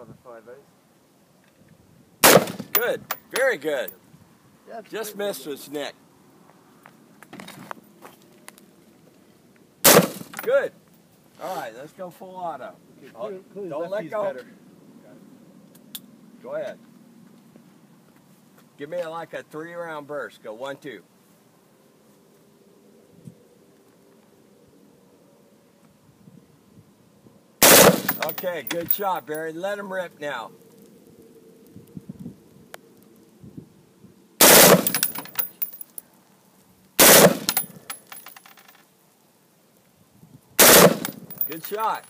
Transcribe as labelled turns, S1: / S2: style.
S1: on the five eighths.
S2: Good. Very good.
S1: Yeah,
S2: Just missed his neck. Good. All right, let's go full auto. Oh, don't let go. Go ahead. Give me like a three round burst. Go one, two. Okay, good shot, Barry. Let him rip now. Good shot.